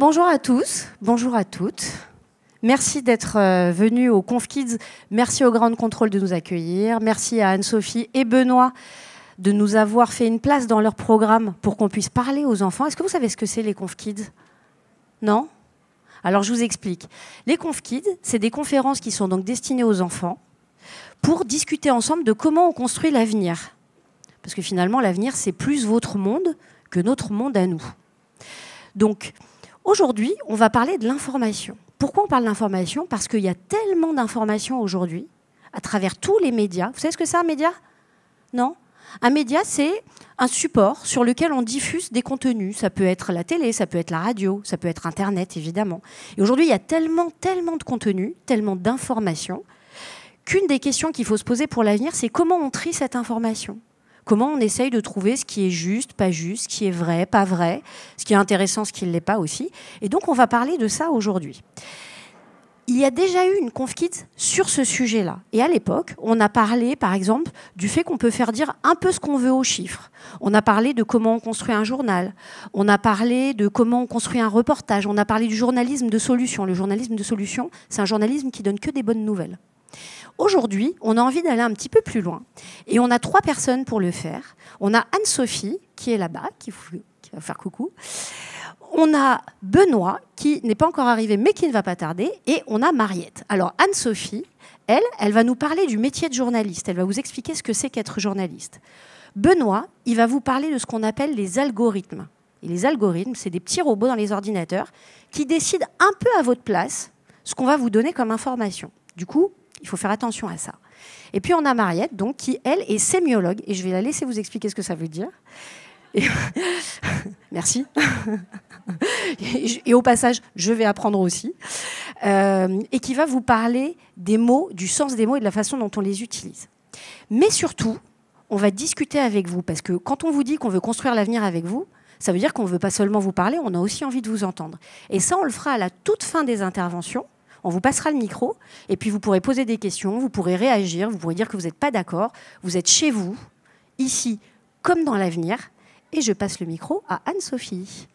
Bonjour à tous, bonjour à toutes. Merci d'être euh, venus au Conf Kids. Merci au Grand Contrôle de nous accueillir. Merci à Anne-Sophie et Benoît de nous avoir fait une place dans leur programme pour qu'on puisse parler aux enfants. Est-ce que vous savez ce que c'est les Conf Kids? Non? Alors je vous explique. Les Conf Kids, c'est des conférences qui sont donc destinées aux enfants pour discuter ensemble de comment on construit l'avenir. Parce que finalement, l'avenir, c'est plus votre monde que notre monde à nous. Donc, aujourd'hui, on va parler de l'information. Pourquoi on parle d'information? Parce qu'il y a tellement d'informations aujourd'hui, à travers tous les médias. Vous savez ce que c'est un média? Non? Un média, c'est un support sur lequel on diffuse des contenus. Ça peut être la télé, ça peut être la radio, ça peut être Internet, évidemment. Et aujourd'hui, il y a tellement, tellement de contenus, tellement d'informations, qu'une des questions qu'il faut se poser pour l'avenir, c'est comment on trie cette information? Comment on essaye de trouver ce qui est juste, pas juste, ce qui est vrai, pas vrai, ce qui est intéressant, ce qui ne l'est pas aussi. Et donc on va parler de ça aujourd'hui. Il y a déjà eu une conf sur ce sujet-là. Et à l'époque, on a parlé, par exemple, du fait qu'on peut faire dire un peu ce qu'on veut aux chiffres. On a parlé de comment on construit un journal. On a parlé de comment on construit un reportage. On a parlé du journalisme de solution. Le journalisme de solution, c'est un journalisme qui donne que des bonnes nouvelles. Aujourd'hui, on a envie d'aller un petit peu plus loin. Et on a trois personnes pour le faire. On a Anne-Sophie, qui est là-bas, qui, va faire coucou. On a Benoît, qui n'est pas encore arrivé, mais qui ne va pas tarder. Et on a Mariette. Alors, Anne-Sophie, elle, elle va nous parler du métier de journaliste. Elle va vous expliquer ce que c'est qu'être journaliste. Benoît, il va vous parler de ce qu'on appelle les algorithmes. Et les algorithmes, c'est des petits robots dans les ordinateurs qui décident un peu à votre place ce qu'on va vous donner comme information. Du coup, il faut faire attention à ça. Et puis on a Mariette, donc, qui, elle, est sémiologue, et je vais la laisser vous expliquer ce que ça veut dire. Merci. et, au passage, je vais apprendre aussi. Euh, et qui va vous parler des mots, du sens des mots et de la façon dont on les utilise. Mais surtout, on va discuter avec vous, parce que quand on vous dit qu'on veut construire l'avenir avec vous, ça veut dire qu'on ne veut pas seulement vous parler, on a aussi envie de vous entendre. Et ça, on le fera à la toute fin des interventions. On vous passera le micro et puis vous pourrez poser des questions, vous pourrez réagir, vous pourrez dire que vous n'êtes pas d'accord. Vous êtes chez vous, ici comme dans l'avenir. Et je passe le micro à Anne-Sophie.